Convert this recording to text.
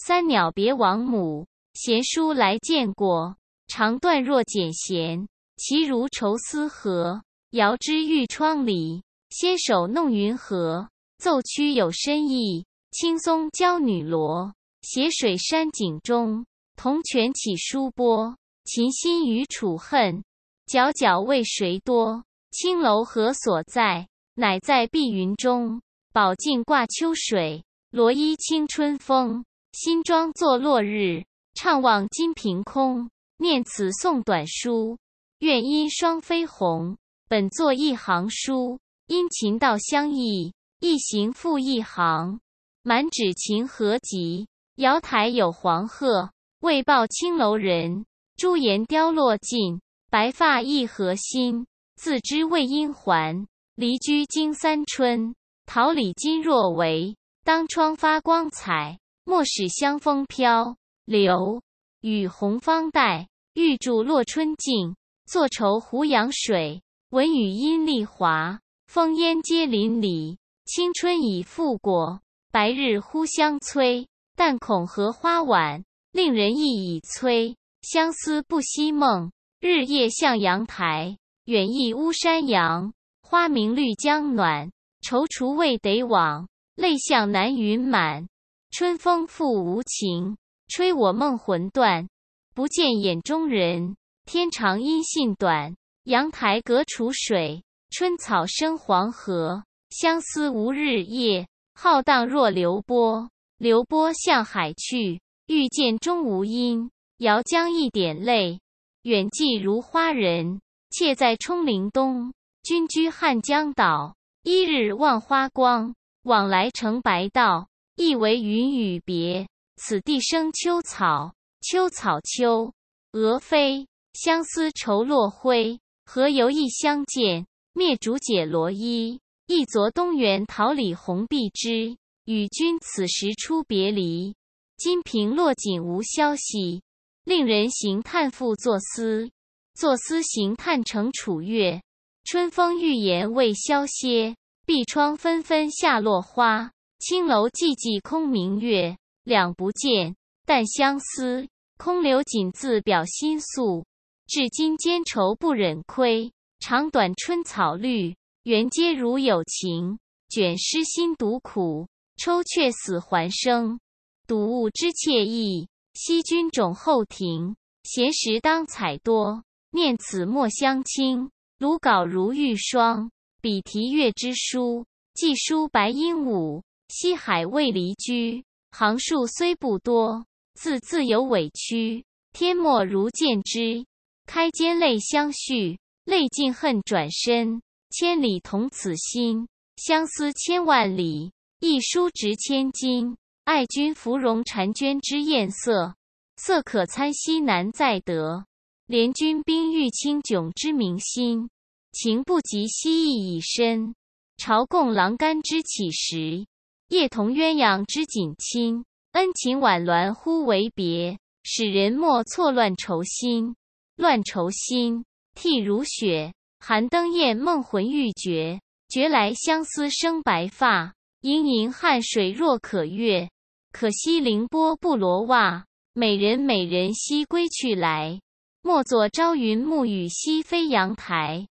三鸟别王母，贤书来见过。长断若简弦，其如愁思何。遥知玉窗里，纤手弄云河。奏曲有深意，青松教女萝。斜水山景中，铜泉起疏波。琴心与楚恨，皎皎为谁多？青楼何所在？乃在碧云中。宝镜挂秋水，罗衣清春风。新妆作落日，怅望金瓶空。念此送短书，愿因双飞鸿。本作一行书，因秦道相忆，一行复一行。满纸情何极？瑶台有黄鹤，为报青楼人。朱颜凋落尽，白发亦何心？自知未应还，离居经三春。桃李今若为，当窗发光彩。莫使香风飘流，与红芳带。玉柱落春尽，坐愁湖阳水。闻语阴丽华，风烟皆淋漓。青春已复过，白日忽相催。但恐荷花晚，令人意已催。相思不息梦，日夜向阳台。远忆巫山阳，花明绿江暖。踌躇未得往，泪向南云满。春风复无情，吹我梦魂断。不见眼中人，天长音信短。阳台隔楚水，春草生黄河。相思无日夜，浩荡若流波。流波向海去，欲见终无因。遥将一点泪，远寄如花人。妾在冲陵东，君居汉江岛。一日望花光，往来成白道。亦为云雨别，此地生秋草。秋草秋，蛾飞，相思愁落灰。何由一相见？灭烛解罗衣。一昨东园桃李红碧枝，与君此时初别离。金瓶落锦无消息，令人行叹复作思。作思行叹成楚月。春风欲言未消歇，碧窗纷纷下落花。青楼寂寂空明月，两不见，但相思。空留锦字表心素，至今兼愁不忍窥。长短春草绿，缘皆如有情。卷诗心独苦，抽却死还生。睹物知惬意，惜君种后庭。闲时当采多，念此莫相轻。卢稿如玉霜，笔题月之书。寄书白鹦鹉，西海未离居。行数虽不多。字字有委屈，天莫如见之。开间泪相续，泪尽恨转身。千里同此心，相思千万里。一书值千金，爱君芙蓉婵娟之艳色，色可餐兮难再得。怜君冰玉清迥之明心，情不及兮意已深。朝贡郎干之起时，夜同鸳鸯织锦衾。恩情婉鸾忽为别，使人莫错乱愁心。乱愁心，涕如雪。寒灯夜，梦魂欲绝。觉来相思生白发，盈盈汗水若可月。可惜凌波不罗袜，美人美人兮归去来。莫作朝云暮雨兮飞阳台。